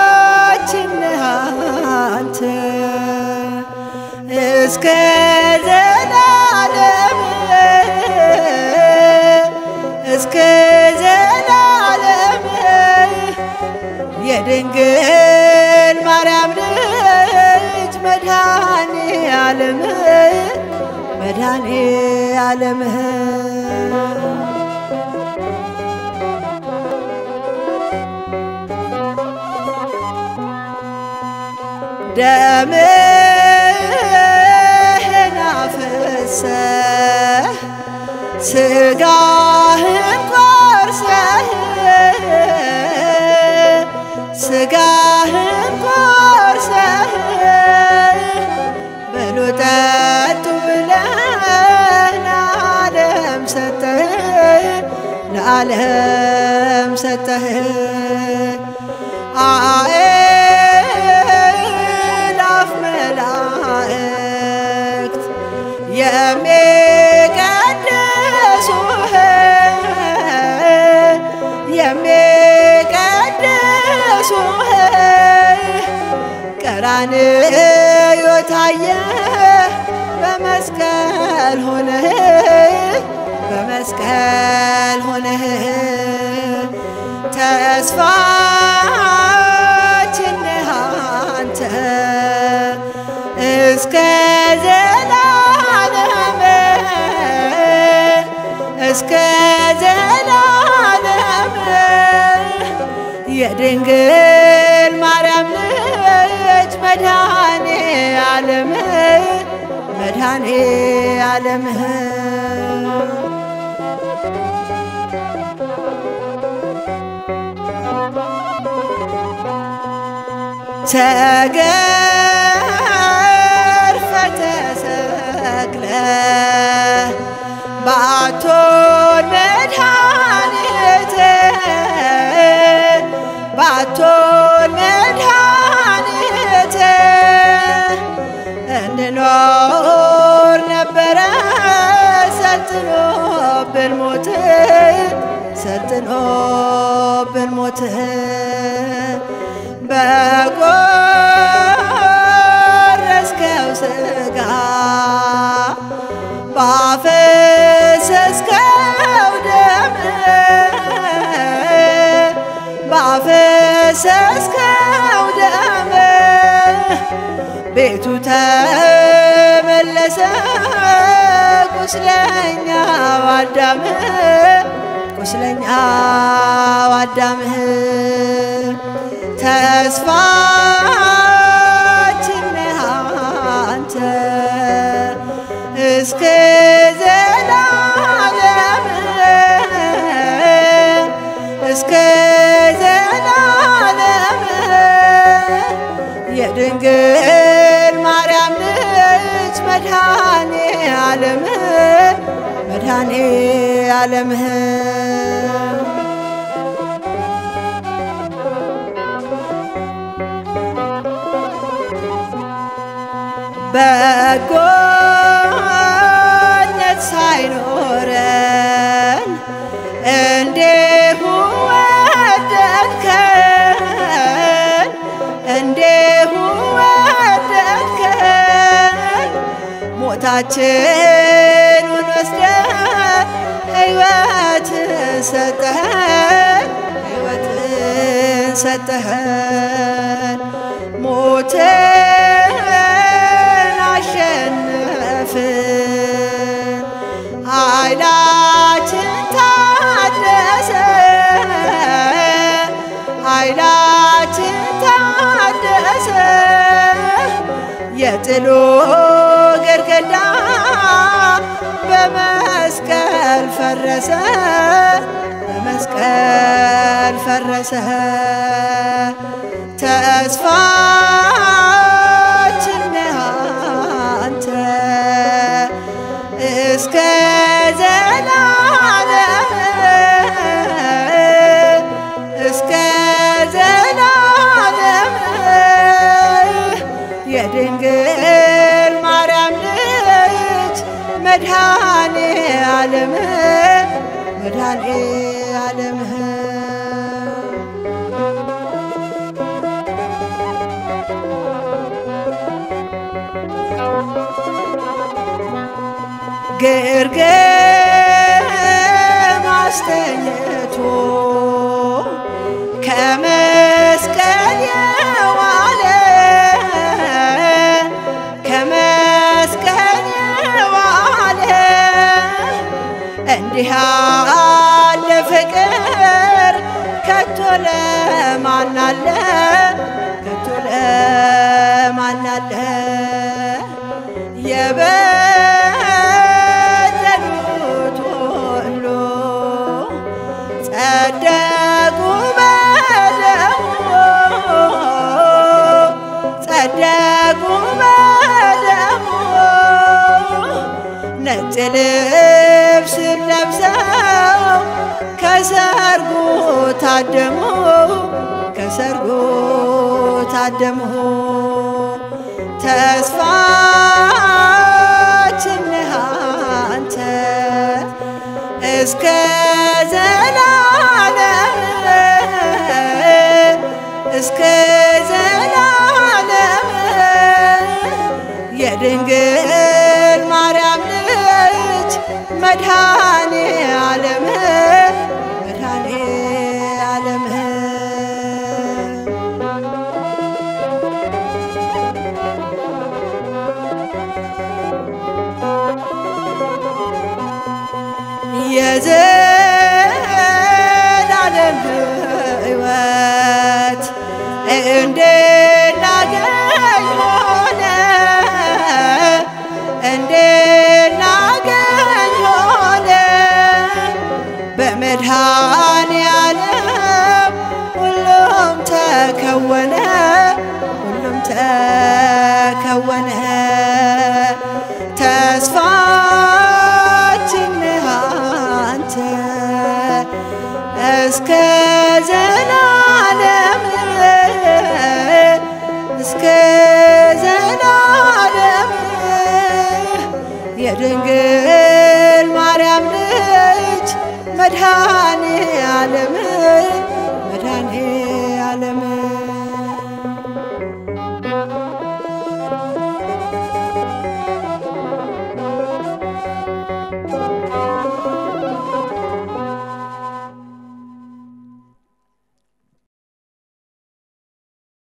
ተስፋችን አንተ እስከ ዘላለም እስከ ዘላለም የድንግል መድኃኔ ዓለም ደምህን አፍስሰህ ሥጋህን ቆርሰህ ሥጋህን ለዓለም ሰጠህ። አእላፍ መላእክት የሚቀድሱህ የሚቀድሱህ ቀራንዮ ታየ በመስቀል ሆነህ በመስቀል ሆነህ ተስፋችን ነህ አንተ እስከ ዘላለም እስከ ዘላለም የድንግል ማርያም ልጅ መድኃኔ ዓለም መድኃኔ ዓለም ተገርፈ ሰልጥኖብን ሞት በቆረስከው ሥጋ ባፈሰስከው ደም ባፈሰስከው ደም ቤቱ ተመለሰ ቁስለኛው አዳም ቁስለኛው አዳም ተስፋችን ነህ አንተ እስከ ዘላለም እስከ ዘላለም የድንግል ማርያም ልጅ መድኃኔ ዓለም መድኃኔ ዓለምህ በጎነት ሳይኖረን እንዲሁ ወደድከን? እንዲሁ ወደድከን? ሞታችንን ወስደህ ሕይወትን ሰጠህን ሕይወትን ሰጠህን ሞትን አሸነፍን ኃይላችን ታደሰ። ኃይላችን ታደሰ። የጥሉ ግድግዳ በመስቀል ፈረሰ። በመስቀል ፈረሰ። ተስፋችን የድንግል ማርያም ልጅ መድኃኔ ዓለም መድኃኔ ዓለም። ግርግም አስተኝቶ ያለ ፍቅር ከቶ ለማናለ ከቶ ለማናለ የበደሉት ሁሉ ጸደቁ በደሙ። ጸደቁ በደሙ። ነጭ ልብስ ለብሰው ከሰርጉ ታደሙ ከሰርጉ ታደሙ። ተስፋችን ነህ አንተ እስከ ዘላለም እስከ ዘላለም የድንግል መድኃኔ ዓለም የዘላለም ከወንህ ተስፋችን አንተ እስከ ዘላለም እስከ ዘላለም የድንግል ማርያም ልጅ መድኃኔ ዓለም